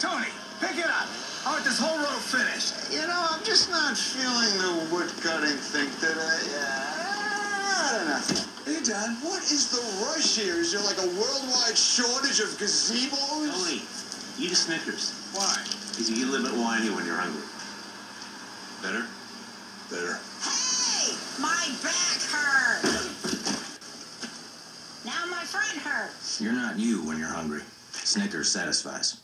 Tony, pick it up. I want this whole row finished. You know, I'm just not feeling the woodcutting thing today. Uh, I don't know. Hey, Dad, what is the rush here? Is there like a worldwide shortage of gazebos? Tony, eat a Snickers. Why? Because you eat a little bit whiny when you're hungry. Better? Better. Hey, my back hurts. Now my friend hurts. You're not you when you're hungry. Snickers satisfies.